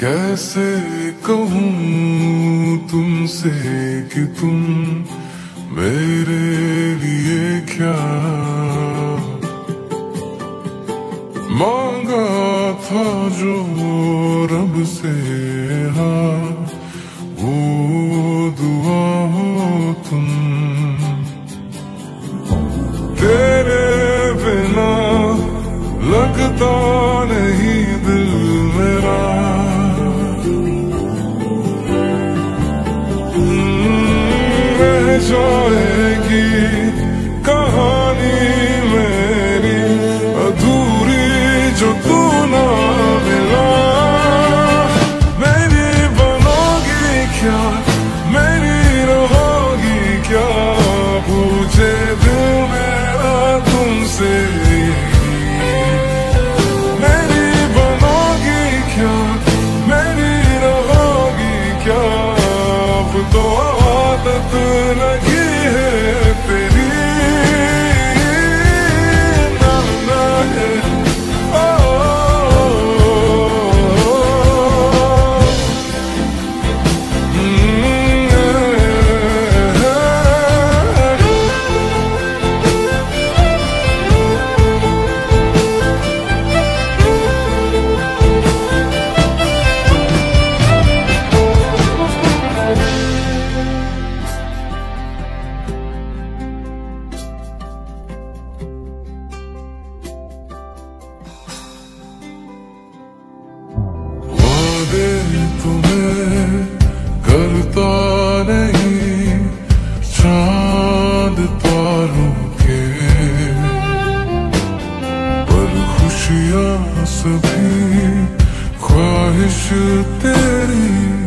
कैसे कहूँ तुमसे कि तुम मेरे लिए क्या? मांगा था जो रब से हाँ। लगता नहीं दिल मेरा। रह जाएगी कहानी the करता नहीं चाँद तारों के। पर खुशियाँ सभी ख्वाहिश तेरी।